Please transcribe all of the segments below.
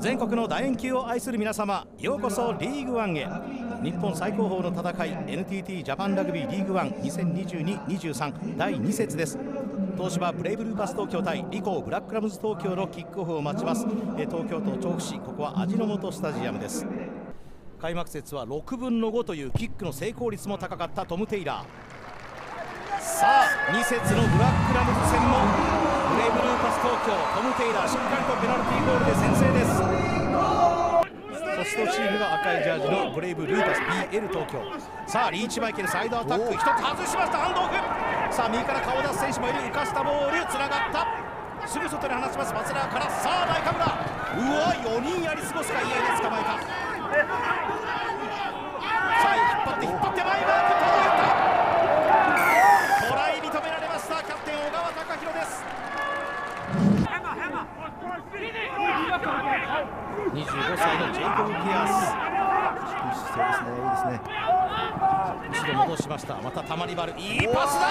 全国の楕円球を愛する皆様ようこそリーグワンへ。日本最高峰の戦い NTT ジャパンラグビーリーグワン2022-23第2節です。東芝ブレイブルーパス東京対リコーブラックラムズ東京のキックオフを待ちます。東京都調布市ここは味の素スタジアムです。開幕節は6分の5というキックの成功率も高かったトム・テイラー。さあ2節のブラックラムズ戦もブレイブルーパス東京トム・テイラーしっかりとペナルティーゴールで先制です。ホストチームが赤いジャージのブレイブルーパス BL 東京。さあリーチマイケルサイドアタック1つ外しましたハンドオフ。さあ右から顔を出す選手もいる浮かしたボールつながった。すぐ外に放ちますバツラーから。さあナイカブラ。うわ4人やり過ごすかいやいや捕まえたさあ引っ張って引っ張って前マーク届いたトライ認められましたキャプテン小川貴弘です25歳のジェイコブ・ピアス。そうですね、いいですね。後ろ戻しました。またたまりバル。いいパスだ。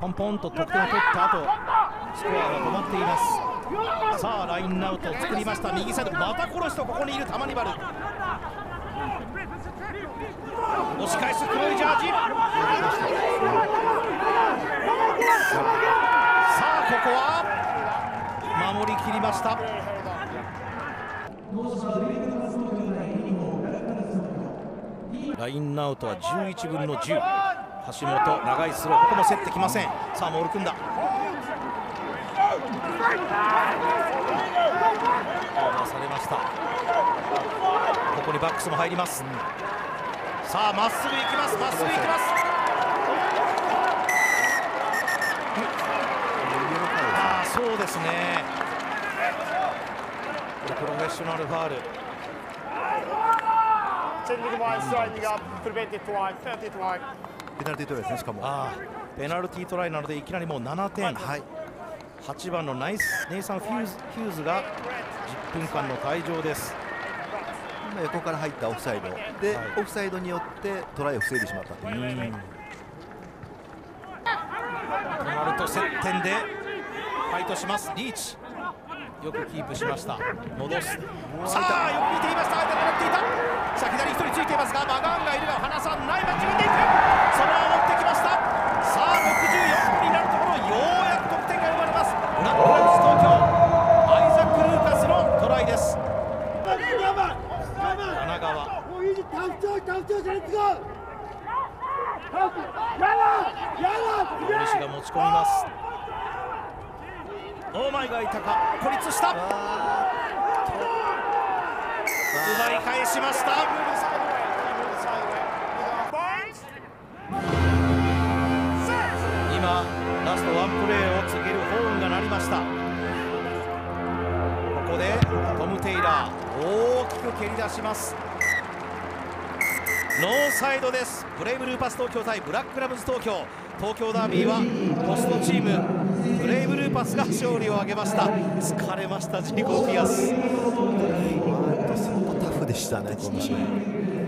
ポンポンと得点を取った後スコアが止まっています。さあラインアウトを作りました。右サイド。また殺しとここにいる。たまりバル押し返す黒いジャージさあここは守りきりました。ラインアウトは11分の10橋本長いスローここも競ってきません。さあモール組んだ。回されました。ここにバックスも入ります。さあまっすぐ行きます。まっすぐ行きます。ああそうですね。プロフェッショナルファール Changing up, prevented penalty. ペナルティートライですね、しかも。ああペナルティートライなのでいきなりもう7点、はい。8番のナイスネイサン・フューズヒューズが10分間の退場です今横から入ったオフサイドで、はいオフサイドによってトライを防いでしまったという。となると接点でファイトしますリーチよくキープしました。戻す。さあよく見ていました。間に乗っていた。さあ左一人ついていますがマガンがいるが離さないま自分でいく。そのまま持ってきました。さあ64分になるところようやく得点が生まれます。ブラックラムズ東京アイザック・ルーカスのトライです。神奈川 Yalla! 西が持ち込みますオーマイがいたか。孤立した。奪い返しました。今ラストワンプレーを告げるホーンが鳴りました。ここでトム・テイラー大きく蹴り出します。ノーサイドです。ブレイブルーパス東京対ブラックラムズ東京。東京ダービーはホストチーム。ブレイブルーパスが勝利を挙げました疲れましたジーコ・ピアス相当タフでしたね、この試合。